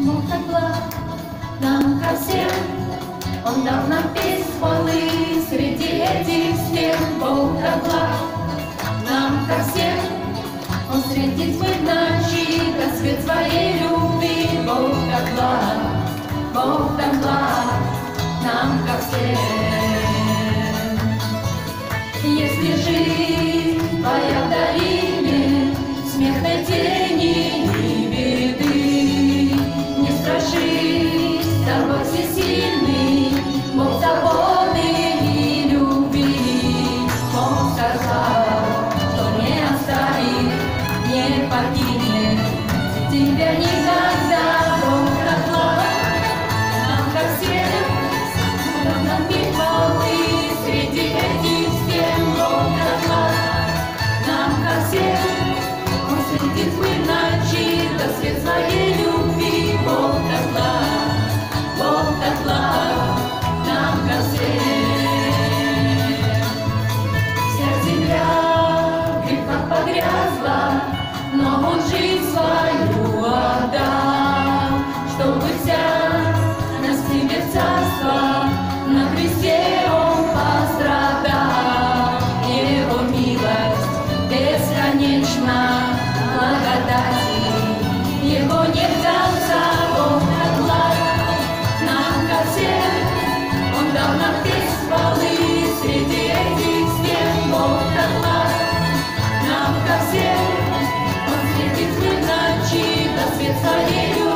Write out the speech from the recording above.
Благ нам ко всем, Он дал нам песнь хвалы среди этих стен. Благ нам ко всем, Он среди тьмы ночи, до свет своей любви. Так благ нам ко всем. Тобой всесильный, Бог заботы и любви. Что не оставит, не покинет тебя никогда. Aleluia.